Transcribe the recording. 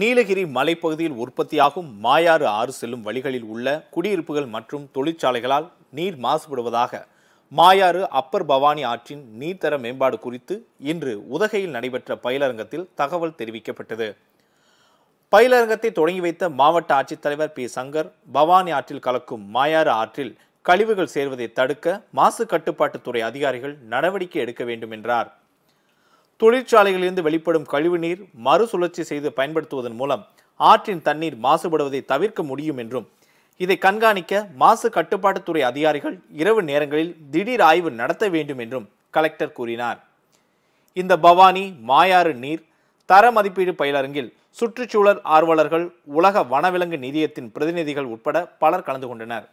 நீலகிரி மலைப்பகுதியில் உற்பத்தியாகும் மாயாறு ஆறு செல்லும் வழிகளில் உள்ள குடியிருப்புகள் மற்றும் தொழிற்சாலைகளால் நீர் மாசுபடுவதாக மாயாறு அப்பர் பவானி ஆற்றின் நீர்த்தர மேம்பாடு குறித்து இன்று உதகையில் நடைபெற்ற பயிலரங்கத்தில் தகவல் தெரிவிக்கப்பட்டது. பயிலரங்கத்தை தொடங்கி வைத்த மாவட்ட ஆட்சித்தலைவர் பி. சங்கர் பவானி ஆற்றில் கலக்கும் மாயாறு ஆற்றில் கழிவுகள் சேர்வதை தடுக்க மாசு கட்டுப்பாட்டுத்துறை அதிகாரிகள் நடவடிக்கை எடுக்க வேண்டும் என்றார். தொழிற்சாலைகளிலிருந்து வெளிப்படும் கழிவுநீர் மறுசுழற்சி செய்து பயன்படுத்துவதன் மூலம் ஆற்றின் தண்ணீர் மாசுபடுவதை தவிர்க்க முடியும் என்றும் இதை கண்காணிக்க மாசு கட்டுப்பாட்டுத்துறை அதிகாரிகள் இரவு நேரங்களில் திடீர் ஆய்வு நடத்த வேண்டும் என்றும் கலெக்டர் கூறினார். இந்த பவானி மாயாறு நீர் தர மதிப்பீடு பயிலரங்கில் சுற்றுச்சூழல் ஆர்வலர்கள் உலக வனவிலங்கு நிதியத்தின் பிரதிநிதிகள் உட்பட பலர் கலந்து கொண்டனர்.